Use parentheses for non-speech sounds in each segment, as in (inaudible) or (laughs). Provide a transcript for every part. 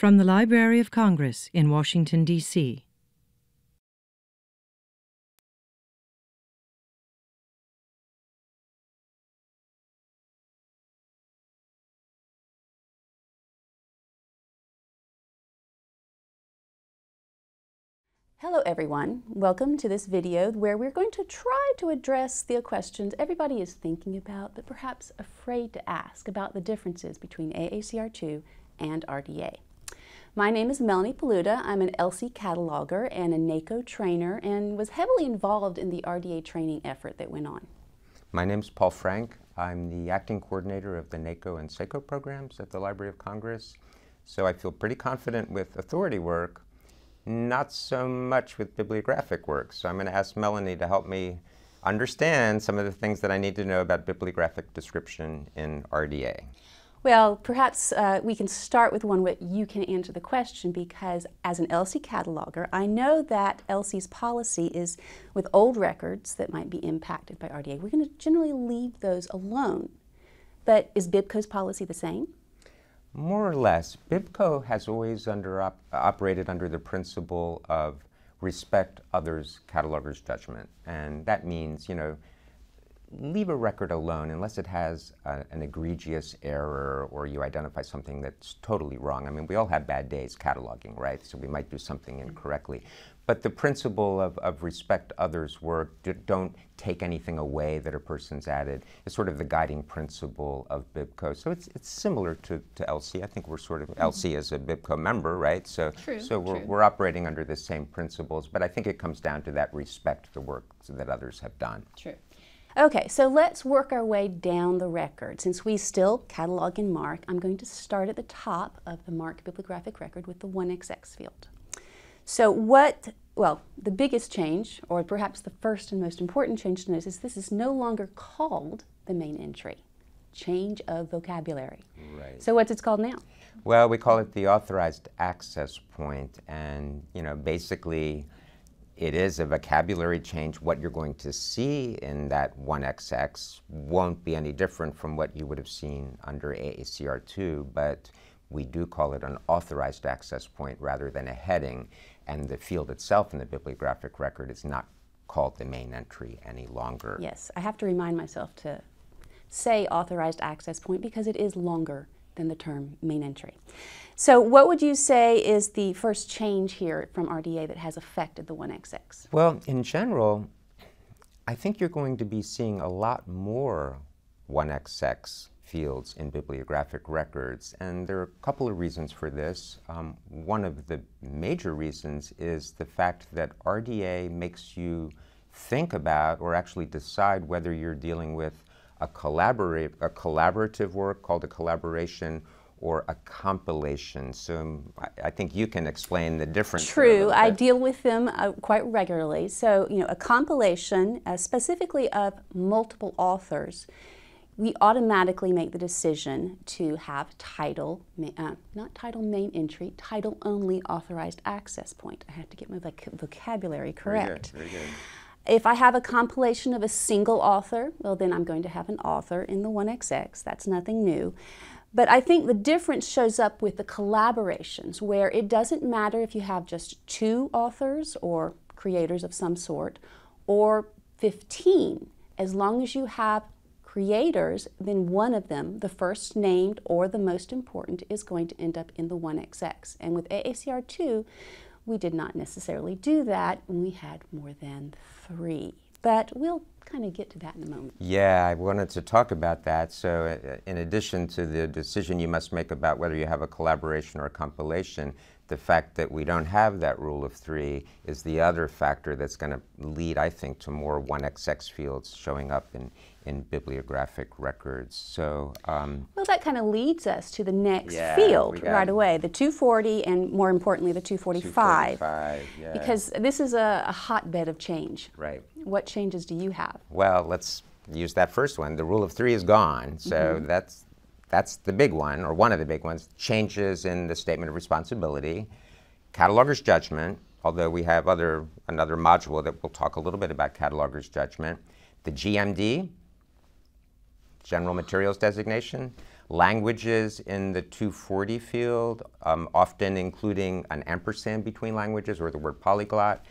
From the Library of Congress in Washington, D.C. Hello everyone, welcome to this video where we're going to try to address the questions everybody is thinking about but perhaps afraid to ask about the differences between AACR2 and RDA. My name is Melanie Polutta. I'm an LC cataloger and a NACO trainer and was heavily involved in the RDA training effort that went on. My name is Paul Frank. I'm the acting coordinator of the NACO and SACO programs at the Library of Congress. So I feel pretty confident with authority work not so much with bibliographic work. So I'm going to ask Melanie to help me understand some of the things that I need to know about bibliographic description in RDA. Well, perhaps uh, we can start with one where you can answer the question because as an LC cataloger, I know that LC's policy is with old records that might be impacted by RDA. We're going to generally leave those alone. But is BibCo's policy the same? More or less. BibCo has always under op operated under the principle of respect others' cataloger's judgment. And that means, you know, leave a record alone unless it has a, an egregious error or you identify something that's totally wrong. I mean, we all have bad days cataloging, right? So we might do something incorrectly. But the principle of, of respect others' work, don't take anything away that a person's added, is sort of the guiding principle of BibCo. So it's, it's similar to, to LC. I think we're sort of, mm -hmm. LC is a BibCo member, right? So, true, so we're, true. we're operating under the same principles, but I think it comes down to that respect the work that others have done. True. Okay, so let's work our way down the record. Since we still catalog and MARC, I'm going to start at the top of the MARC bibliographic record with the 1XX field. So what, well, the biggest change, or perhaps the first and most important change to notice is this is no longer called the main entry. Change of vocabulary. Right. So what's it called now? Well, we call it the authorized access point, and you know, basically, it is a vocabulary change. What you're going to see in that 1XX won't be any different from what you would have seen under AACR2, but we do call it an authorized access point rather than a heading, and the field itself in the bibliographic record is not called the main entry any longer. Yes, I have to remind myself to say authorized access point because it is longer than the term main entry. So what would you say is the first change here from RDA that has affected the 1XX? Well, in general, I think you're going to be seeing a lot more 1XX fields in bibliographic records, and there are a couple of reasons for this. Um, one of the major reasons is the fact that RDA makes you think about or actually decide whether you're dealing with a, collaborate, a collaborative work called a collaboration or a compilation. So um, I, I, think you can explain the difference. True, I deal with them uh, quite regularly. So, you know, a compilation, uh, specifically of multiple authors, we automatically make the decision to have title, uh, not title main entry, title only authorized access point. I have to get my voc vocabulary correct. Very good, very good. If I have a compilation of a single author, well then I'm going to have an author in the 1XX. That's nothing new. But I think the difference shows up with the collaborations where it doesn't matter if you have just two authors or creators of some sort or 15. As long as you have creators, then one of them, the first named or the most important, is going to end up in the 1XX. And with AACR2, we did not necessarily do that when we had more than three. But we'll kind of get to that in a moment. Yeah, I wanted to talk about that. So uh, in addition to the decision you must make about whether you have a collaboration or a compilation, the fact that we don't have that rule of three is the other factor that's going to lead, I think, to more 1XX fields showing up in, in bibliographic records. So, um, well, that kind of leads us to the next yeah, field right away, the 240 and more importantly, the 245. 245 yeah. Because this is a, a hotbed of change. Right. What changes do you have? Well, let's use that first one. The rule of three is gone, so mm -hmm. that's that's the big one, or one of the big ones. Changes in the statement of responsibility, cataloger's judgment. Although we have other another module that we'll talk a little bit about cataloger's judgment. The GMD, general materials designation. languages in the 240 field, um, often including an ampersand between languages or the word polyglot,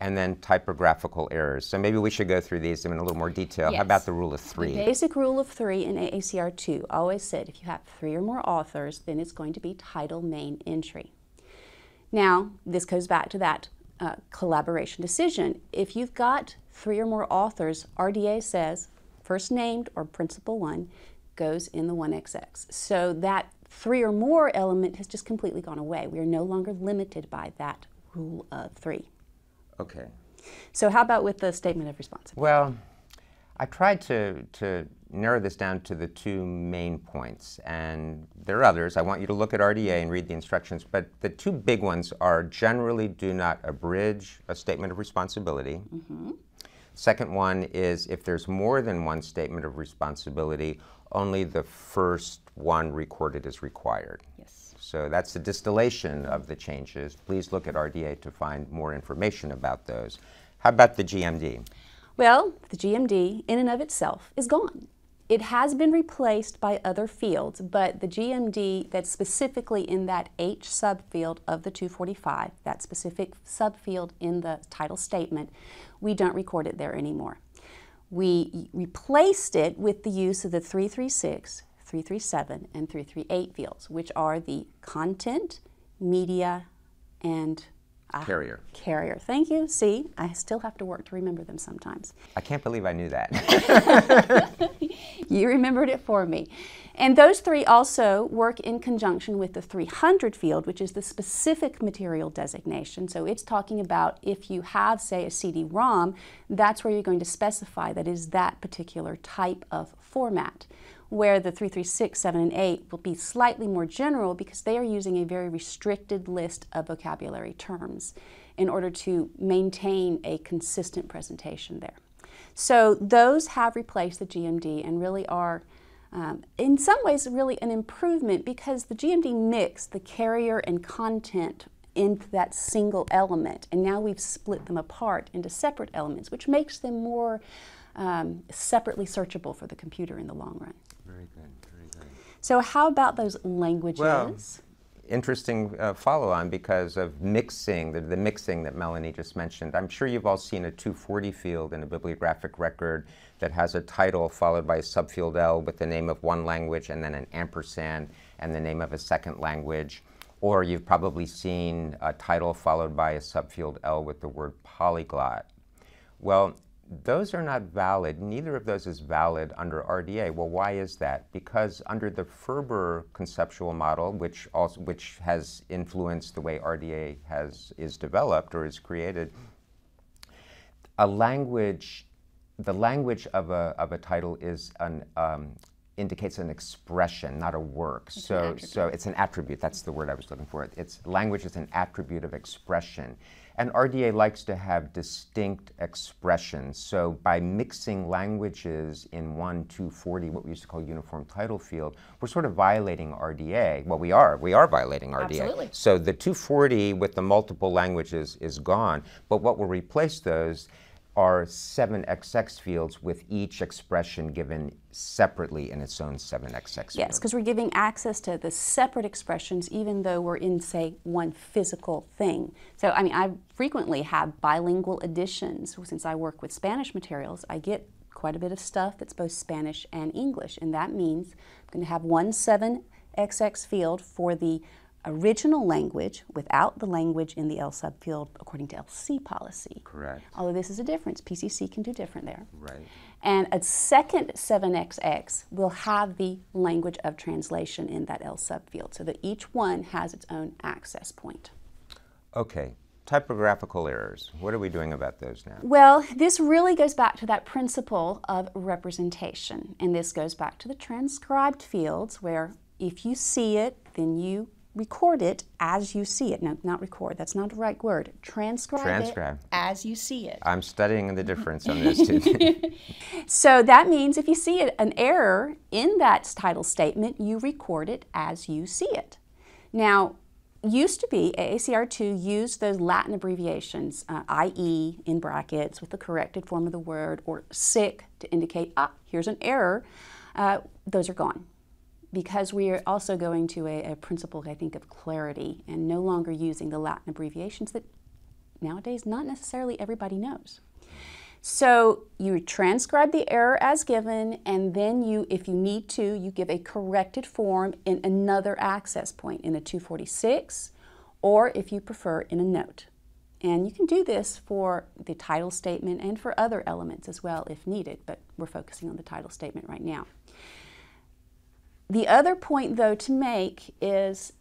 and then typographical errors. So maybe we should go through these in a little more detail. Yes. How about the rule of three? The basic rule of three in AACR 2 always said if you have three or more authors, then it's going to be title main entry. Now, this goes back to that uh, collaboration decision. If you've got three or more authors, RDA says first named or principal one goes in the 1XX. So that three or more element has just completely gone away. We are no longer limited by that rule of three. Okay. So how about with the statement of responsibility? Well, I tried to, to narrow this down to the two main points, and there are others. I want you to look at RDA and read the instructions, but the two big ones are generally do not abridge a statement of responsibility. Mm-hmm. Second one is if there's more than one statement of responsibility, only the first one recorded is required. Yes. So that's the distillation of the changes. Please look at RDA to find more information about those. How about the GMD? Well, the GMD in and of itself is gone. It has been replaced by other fields, but the GMD that's specifically in that H subfield of the 245, that specific subfield in the title statement, we don't record it there anymore. We replaced it with the use of the 336, 337, and 338 fields, which are the content, media, and Ah, carrier. Carrier. Thank you. See, I still have to work to remember them sometimes. I can't believe I knew that. (laughs) you remembered it for me. And those three also work in conjunction with the 300 field, which is the specific material designation. So it's talking about if you have, say, a CD-ROM, that's where you're going to specify that is that particular type of format where the 336, 7, and 8 will be slightly more general because they are using a very restricted list of vocabulary terms in order to maintain a consistent presentation there. So those have replaced the GMD and really are, um, in some ways, really an improvement because the GMD mixed the carrier and content into that single element, and now we've split them apart into separate elements, which makes them more um, separately searchable for the computer in the long run. Very good, very good. So, how about those languages? Well, interesting uh, follow on because of mixing, the, the, mixing that Melanie just mentioned. I'm sure you've all seen a 240 field in a bibliographic record that has a title followed by a subfield L with the name of one language and then an ampersand and the name of a second language. Or you've probably seen a title followed by a subfield L with the word polyglot. Well, those are not valid. Neither of those is valid under RDA. Well, why is that? Because under the FRBR conceptual model, which also which has influenced the way RDA has is developed or is created, a language, the language of a of a title is an um, indicates an expression, not a work. It's so so it's an attribute. That's the word I was looking for. It's language is an attribute of expression. And RDA likes to have distinct expressions. So by mixing languages in 1, 240, what we used to call uniform title field, we're sort of violating RDA. Well, we are. We are violating RDA. Absolutely. So the 240 with the multiple languages is gone. But what will replace those are 7XX fields with each expression given separately in its own 7XX field. Yes, because we're giving access to the separate expressions even though we're in, say, one physical thing. So, I mean, I frequently have bilingual editions. Since I work with Spanish materials, I get quite a bit of stuff that's both Spanish and English, and that means I'm going to have one 7XX field for the original language without the language in the L subfield according to LC policy. Correct. Although this is a difference. PCC can do different there. Right. And a second 7XX will have the language of translation in that L subfield so that each one has its own access point. Okay. Typographical errors. What are we doing about those now? Well, this really goes back to that principle of representation. And this goes back to the transcribed fields where if you see it, then you record it as you see it. No, not record, that's not the right word. Transcribe, Transcribe. it as you see it. I'm studying the difference on this too. (laughs) (laughs) so that means if you see an error in that title statement, you record it as you see it. Now, used to be AACR2 used those Latin abbreviations, uh, IE in brackets with the corrected form of the word, or SIC to indicate, ah, here's an error. Uh, those are gone because we are also going to a, a principle, I think, of clarity and no longer using the Latin abbreviations that nowadays not necessarily everybody knows. So you transcribe the error as given, and then you, if you need to, you give a corrected form in another access point in a 246, or if you prefer, in a note. And you can do this for the title statement and for other elements as well if needed, but we're focusing on the title statement right now. The other point, though, to make is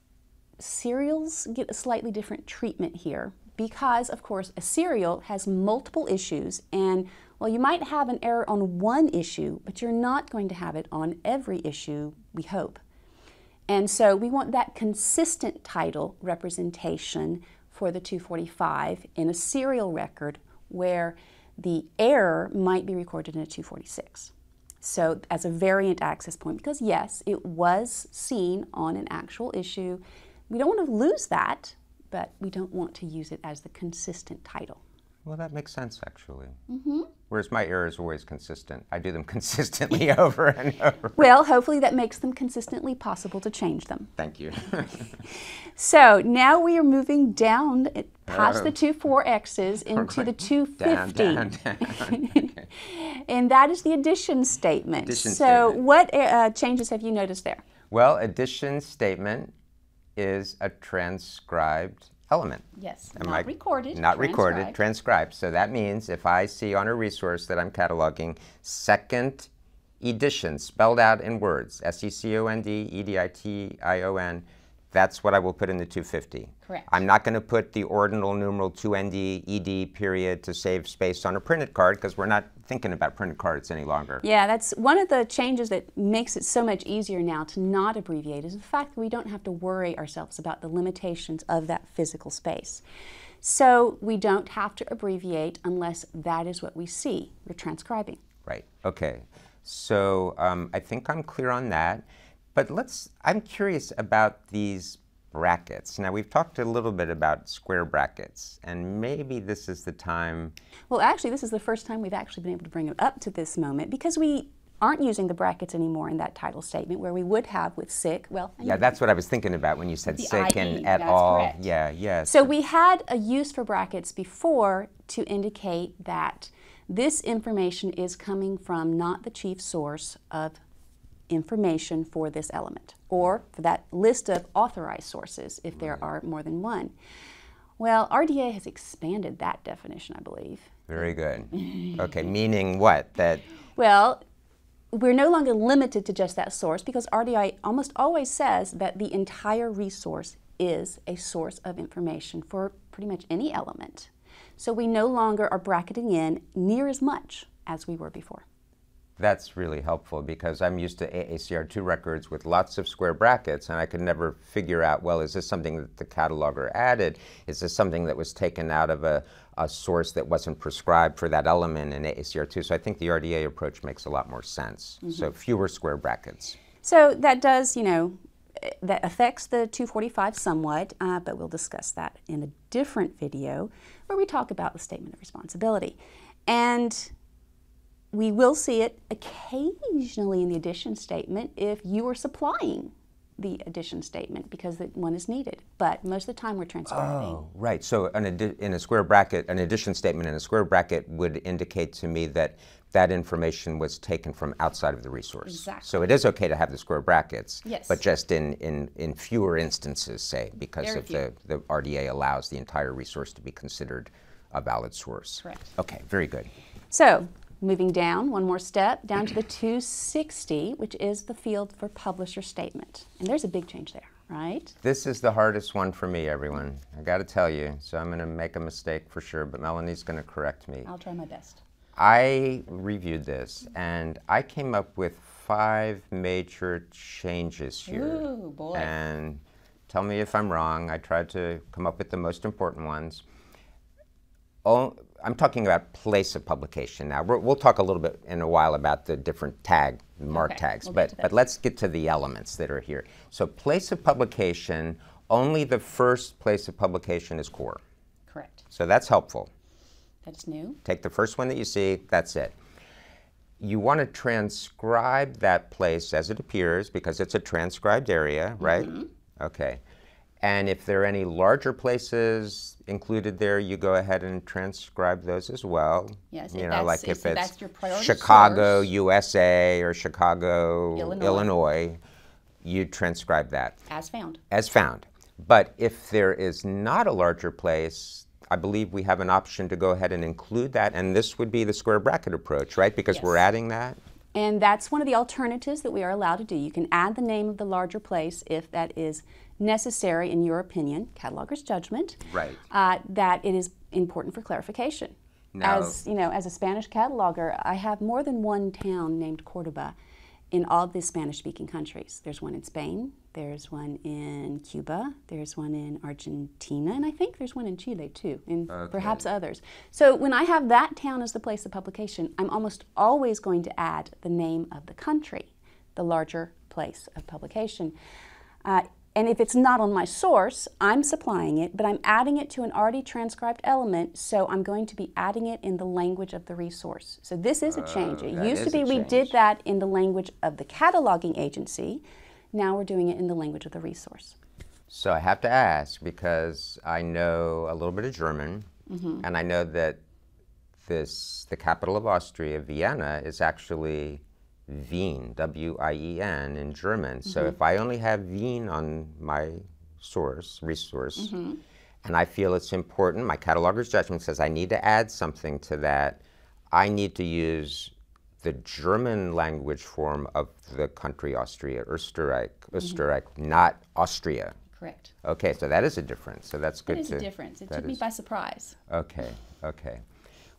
serials get a slightly different treatment here because, of course, a serial has multiple issues, and well, you might have an error on one issue, but you're not going to have it on every issue, we hope. And so we want that consistent title representation for the 245 in a serial record where the error might be recorded in a 246. So as a variant access point, because yes, it was seen on an actual issue. We don't want to lose that, but we don't want to use it as the consistent title. Well, that makes sense, actually. Mm-hmm. Whereas my error is always consistent. I do them (laughs) consistently over and over. Well, hopefully that makes them consistently possible to change them. Thank you. (laughs) (laughs) so now we are moving down past Oh. the two 4Xs into the Down, 250. (laughs) down, down. (laughs) Okay. and that is the edition statement. Edition so statement. what uh, changes have you noticed there? Well, edition statement is a transcribed element. Yes, Am not I- recorded. Not recorded, transcribed. transcribed. So that means if I see on a resource that I'm cataloging second edition spelled out in words, S E C O N D D I T I O N, that's what I will put in the 250. Correct. I'm not going to put the ordinal numeral 2ND ED period to save space on a printed card because we're not thinking about printed cards any longer. Yeah, that's one of the changes that makes it so much easier now to not abbreviate is the fact that we don't have to worry ourselves about the limitations of that physical space. So we don't have to abbreviate unless that is what we see. We're transcribing. Right. Okay. So um, I think I'm clear on that. But let's. I'm curious about these brackets. Now we've talked a little bit about square brackets, and maybe this is the time. Well, actually, this is the first time we've actually been able to bring it up to this moment because we aren't using the brackets anymore in that title statement where we would have with sic. Well, I Yeah, that's what I was thinking about when you said sic IE, and at all. correct. Yeah. Yes. So we had a use for brackets before to indicate that this information is coming from not the chief source of information for this element, or for that list of authorized sources if there are more than one. Well, RDA has expanded that definition, I believe. Very good. (laughs) Okay. Meaning what? That. Well, we're no longer limited to just that source because RDA almost always says that the entire resource is a source of information for pretty much any element. So we no longer are bracketing in near as much as we were before. That's really helpful because I'm used to AACR2 records with lots of square brackets, and I could never figure out, well, is this something that the cataloger added? Is this something that was taken out of a, a source that wasn't prescribed for that element in AACR2? So I think the RDA approach makes a lot more sense. So fewer square brackets. So that does, you know, that affects the 245 somewhat, uh, but we'll discuss that in a different video where we talk about the statement of responsibility. And we will see it occasionally in the edition statement if you are supplying the edition statement because the one is needed. But most of the time we're transcribing. Oh, right. So in a square bracket, an edition statement in a square bracket would indicate to me that that information was taken from outside of the resource. Exactly. So it is okay to have the square brackets, Yes. but just in, in, in fewer instances, say, because Very of the, the RDA allows the entire resource to be considered a valid source. Correct. Okay, very good. So, moving down one more step, down to the 260, which is the field for publisher statement. And there's a big change there, right? This is the hardest one for me, everyone. I got to tell you. So I'm going to make a mistake for sure, but Melanie's going to correct me. I'll try my best. I reviewed this and I came up with five major changes here. Ooh, boy. And tell me if I'm wrong. I tried to come up with the most important ones. Oh, I'm talking about place of publication now. We're, we'll talk a little bit in a while about the different tag MARC Okay, tags, we'll but but let's get to the elements that are here. So place of publication, only the first place of publication is core. Correct. So that's helpful. That's new. Take the first one that you see, that's it. you want to transcribe that place as it appears because it's a transcribed area, right? Mm-hmm. Okay. And if there are any larger places included there, you go ahead and transcribe those as well. Yes, you if know, that's- like if if it's that's your priority Chicago, source. USA, or Chicago, Illinois. Illinois, you transcribe that As found. as found. But if there is not a larger place, I believe we have an option to go ahead and include that, and this would be the square bracket approach, right? Because we're adding that. And that's one of the alternatives that we are allowed to do. You can add the name of the larger place if that is necessary, in your opinion, cataloger's judgment. Right. Uh, that it is important for clarification. Now- as you know, as a Spanish cataloger, I have more than one town named Cordoba in all the Spanish-speaking countries. There's one in Spain, there's one in Cuba, there's one in Argentina, and I think there's one in Chile too, and perhaps others. So when I have that town as the place of publication, I'm almost always going to add the name of the country, the larger place of publication. Uh, and if it's not on my source, I'm supplying it, but I'm adding it to an already transcribed element, so I'm going to be adding it in the language of the resource. So this is a change. It used to be we did that in the language of the cataloging agency. Now we're doing it in the language of the resource. So I have to ask because I know a little bit of German, Mm-hmm. and I know that this the capital of Austria, Vienna, is actually Wien, W-I-E-N in German. So Mm-hmm. if I only have Wien on my source resource, Mm-hmm. and I feel it's important, my cataloger's judgment says I need to add something to that. I need to use the German language form of the country Austria, Österreich, Mm-hmm. Österreich, not Austria. Correct. Okay, so that is a difference. So that's good It is to. a difference. It took me by surprise. Okay, okay.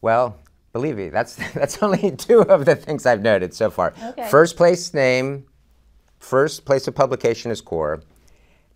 Well, believe me, that's (laughs) that's only two of the things I've noted so far. Okay. First place name, first place of publication is core.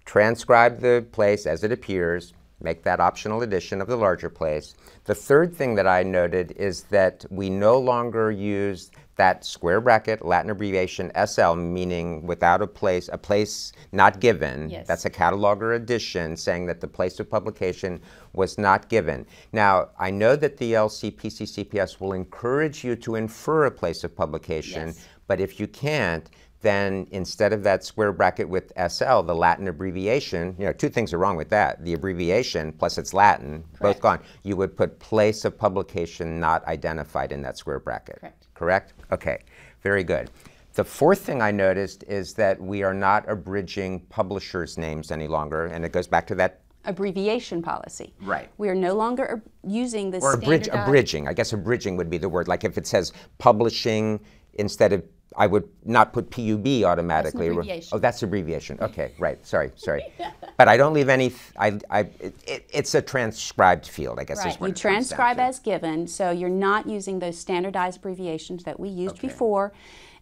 Transcribe the place as it appears. Make that optional addition of the larger place. The third thing that I noted is that we no longer use that square bracket Latin abbreviation SL, meaning without a place, a place not given. Yes. That's a cataloger addition saying that the place of publication was not given. Now, I know that the LCPCCPS will encourage you to infer a place of publication, Yes. but if you can't, then instead of that square bracket with SL, the Latin abbreviation, you know, two things are wrong with that. The abbreviation plus it's Latin, both gone. You would put place of publication not identified in that square bracket. Correct. Correct? Okay, very good. The fourth thing I noticed is that we are not abridging publishers' names any longer, and it goes back to that, Abbreviation policy. Right. We are no longer ab- using the or abridge, abridging. I guess abridging would be the word. Like if it says publishing instead of, I would not put PUB automatically. abbreviation. Oh, that's abbreviation. Okay, right. Sorry, sorry. (laughs) But I don't leave any. I, I, it, it, it's a transcribed field. I guess is Right. what You it comes down transcribe as given, so you're not using those standardized abbreviations that we used Okay. before.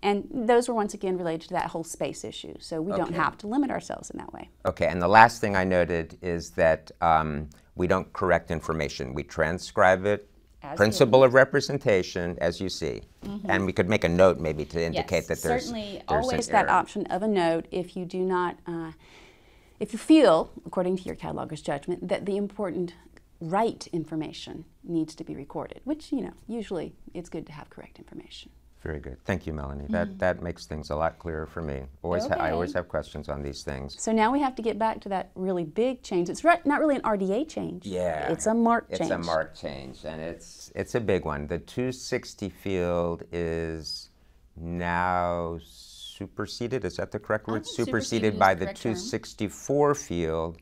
And those were once again related to that whole space issue. So we don't have to limit ourselves in that way. Okay, and the last thing I noted is that um, we don't correct information. We transcribe it, As principle of representation, as you see. And we could make a note maybe to indicate that there's, certainly there's always that error. option of a note if you do not, uh, if you feel, according to your cataloger's judgment, that the important right information needs to be recorded, which you know usually it's good to have correct information. Very good. Thank you, Melanie. That, that makes things a lot clearer for me. Always ha- I always Mm-hmm. Have questions on these things. So now we have to get back to that really big change. It's re- not really an RDA change. Yeah. It's a MARC It's change. a MARC change, and it's it's a big one. The 260 field is now superseded. Is that the correct word? superseded Superseded by the the correct term. 264 field.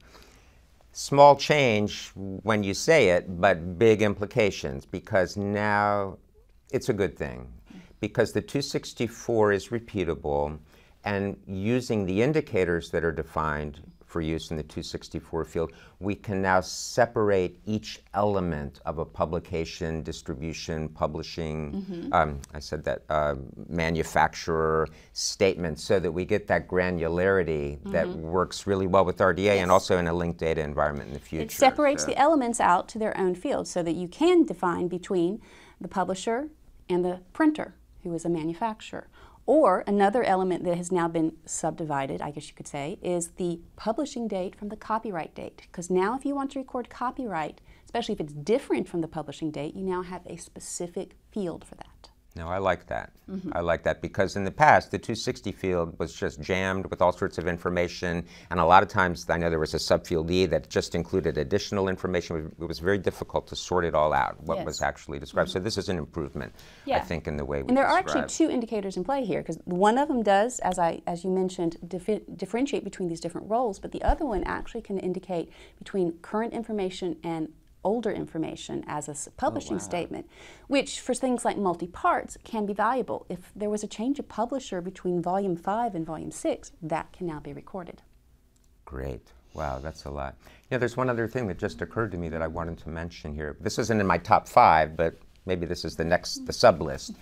Small change when you say it, but big implications because now it's a good thing because the 264 is repeatable and using the indicators that are defined for use in the 264 field, we can now separate each element of a publication, distribution, publishing, um, I said that, uh, manufacturer statement so that we get that granularity that works really well with RDA and also in a linked data environment in the future. It separates So- the elements out to their own field so that you can define between the publisher and the printer, who is a manufacturer. Or another element that has now been subdivided, I guess you could say, is the publishing date from the copyright date. Because now, if you want to record copyright, especially if it's different from the publishing date, you now have a specific field for that. No, I like that. Mm-hmm. I like that because in the past, the 260 field was just jammed with all sorts of information. And a lot of times, I know there was a subfield E that just included additional information. It was very difficult to sort it all out, what yes. was actually described. Mm-hmm. So this is an improvement, yeah. I think, in the way we And there describe. are actually two indicators in play here because one of them does, as, I, as you mentioned, differentiate between these different roles, but the other one actually can indicate between current information and older information as a publishing oh, wow. statement, which for things like multi-parts can be valuable. If there was a change of publisher between volume 5 and volume 6, that can now be recorded. Great. Wow, that's a lot. You know, there's one other thing that just occurred to me that I wanted to mention here. This isn't in my top five, but maybe this is the next, the sub list.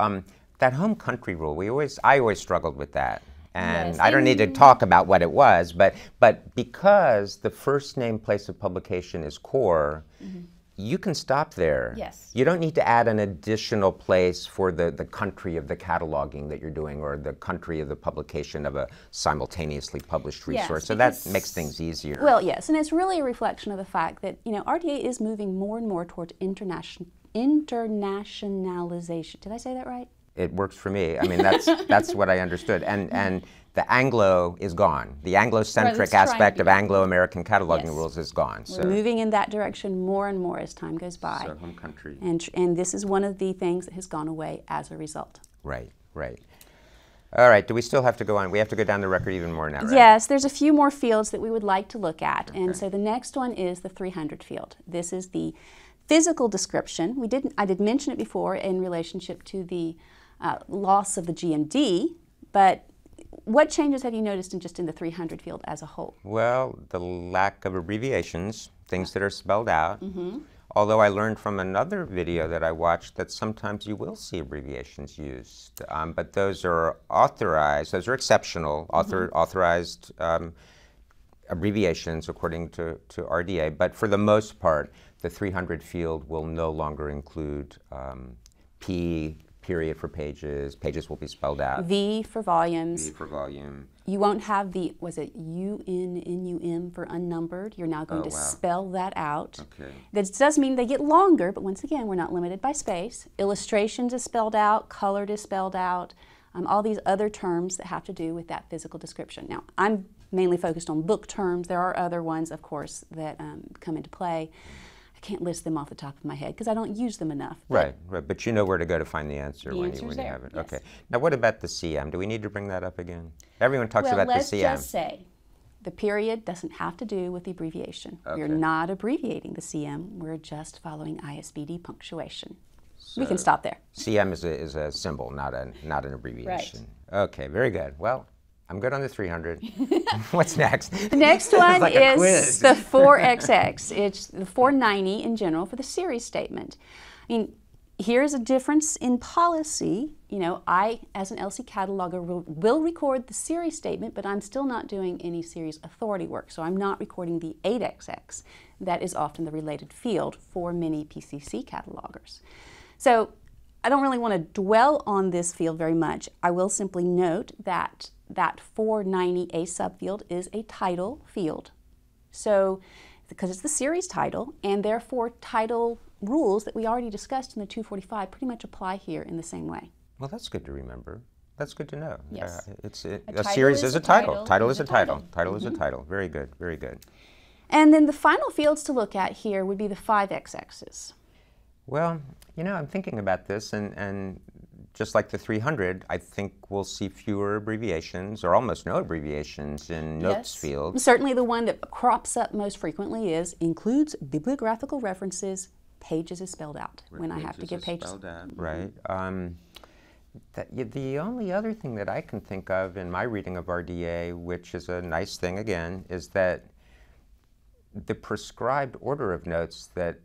Um, that home country rule, we always, I always struggled with that and yes. I don't need to talk about what it was, but but because the first name place of publication is core, mm-hmm. you can stop there. Yes. You don't need to add an additional place for the, the country of the cataloging that you're doing or the country of the publication of a simultaneously published resource. Yes, so that makes things easier. Well, yes, and it's really a reflection of the fact that, you know, RDA is moving more and more towards international internationalization. Did I say that right? It works for me. I mean, that's (laughs) that's what I understood. And and the Anglo is gone. The Anglo-centric right, aspect of Anglo-American cataloging yes. rules is gone. So. We're moving in that direction more and more as time goes by. So home country. And and this is one of the things that has gone away as a result. Right. Right. All right, do we still have to go on? We have to go down the record even more now, right? Yes, there's a few more fields that we would like to look at. Okay. And so the next one is the 300 field. This is the physical description. We didn't I did mention it before in relationship to the uh, loss of the GMD, but what changes have you noticed in just in the 300 field as a whole? Well, the lack of abbreviations, things that are spelled out. Mm-hmm. Although I learned from another video that I watched that sometimes you will see abbreviations used, um, but those are authorized, those are exceptional, author, mm-hmm. authorized um, abbreviations according to, to RDA. But for the most part, the 300 field will no longer include um, P, period for pages. Pages will be spelled out. V for volumes. V for volume. You won't have the, was it U-N-N-U-M for unnumbered? You're now going oh, to wow. spell that out. Okay. That does mean they get longer, but once again, we're not limited by space. Illustrations is spelled out, colored is spelled out, um, all these other terms that have to do with that physical description. Now, I'm mainly focused on book terms. There are other ones, of course, that um, come into play can't list them off the top of my head because I don't use them enough. Right, right. But you know where to go to find the answer the when, you, when you have it. Yes. Okay. Now, what about the CM? Do we need to bring that up again? Everyone talks well, about the CM. Let's just say the period doesn't have to do with the abbreviation. Okay. We're not abbreviating the CM. We're just following ISBD punctuation. So we can stop there. CM is a, is a symbol, not a not an abbreviation. Right. Okay, very good. Well, I'm good on the 300. (laughs) (laughs) What's next? The next (laughs) one like is the 4XX. It's the 490 in general for the series statement. I mean, here's a difference in policy. You know, I, as an LC cataloger, will, will, record the series statement, but I'm still not doing any series authority work. So I'm not recording the 8XX. That is often the related field for many PCC catalogers. So I don't really want to dwell on this field very much. I will simply note that that 490A subfield is a title field. So, because it's the series title, and therefore title rules that we already discussed in the 245 pretty much apply here in the same way. Well, that's good to remember. That's good to know. Yes. Uh, it's a, a, a series is, is a title. Title, title is a title. Title, title mm-hmm. is a title. Very good. Very good. And then the final fields to look at here would be the 5XXs. Well, you know, I'm thinking about this, and, and just like the 300, I think we'll see fewer abbreviations or almost no abbreviations in notes yes. field. Certainly the one that crops up most frequently is includes bibliographical references, pages is spelled out Where when I have to give pages. Spelled out, right. Um, that, the only other thing that I can think of in my reading of RDA, which is a nice thing again, is that the prescribed order of notes that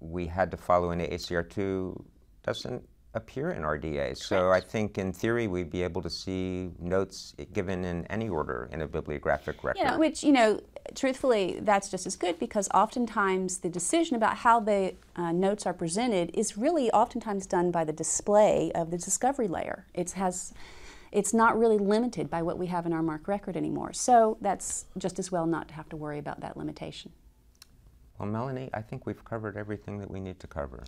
we had to follow in AACR2 doesn't appear in RDA. So I think in theory we'd be able to see notes given in any order in a bibliographic record. Yeah, which, you know, truthfully, that's just as good because oftentimes the decision about how the uh, notes are presented is really oftentimes done by the display of the discovery layer. It has, it's not really limited by what we have in our MARC record anymore. So that's just as well not to have to worry about that limitation. Well, Melanie, I think we've covered everything that we need to cover.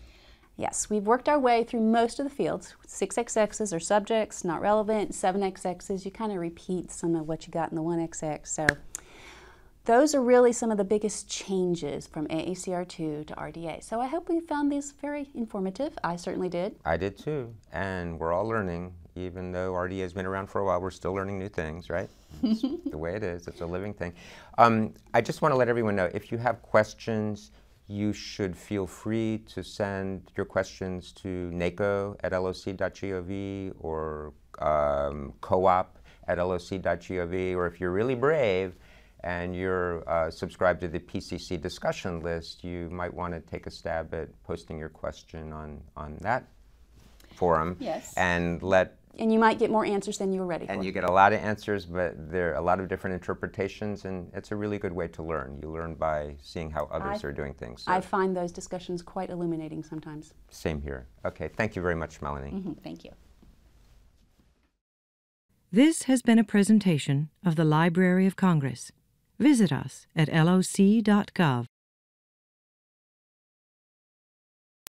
Yes, we've worked our way through most of the fields. 6XXs are subjects, not relevant. 7XXs, you kind of repeat some of what you got in the 1XX. So those are really some of the biggest changes from AACR2 to RDA. So I hope we found these very informative. I certainly did. I did too. And we're all learning. Even though RDA has been around for a while, we're still learning new things, right? (laughs) The way it is. It's a living thing. Um, I just want to let everyone know if you have questions, you should feel free to send your questions to NACO at loc.gov or um, co-op at loc.gov, or if you're really brave, and you're uh, subscribed to the PCC discussion list, you might want to take a stab at posting your question on, on that forum. Yes. And let and you might get more answers than you were ready and for. you get a lot of answers, but there are a lot of different interpretations, and it's a really good way to learn. You learn by seeing how others I, are doing things. So I find those discussions quite illuminating sometimes. Same here. Okay, thank you very much, Melanie. Mm-hmm. Thank you. This has been a presentation of the Library of Congress. Visit us at loc.gov.